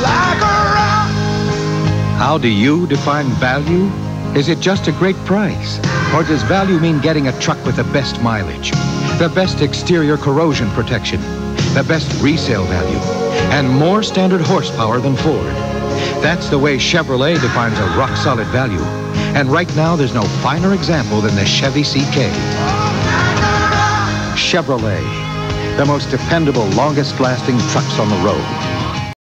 like a rock. How do you define value? Is it just a great price? Or does value mean getting a truck with the best mileage, the best exterior corrosion protection, the best resale value, and more standard horsepower than Ford? That's the way Chevrolet defines a rock-solid value. And right now, there's no finer example than the Chevy CK. Chevrolet, the most dependable, longest-lasting trucks on the road.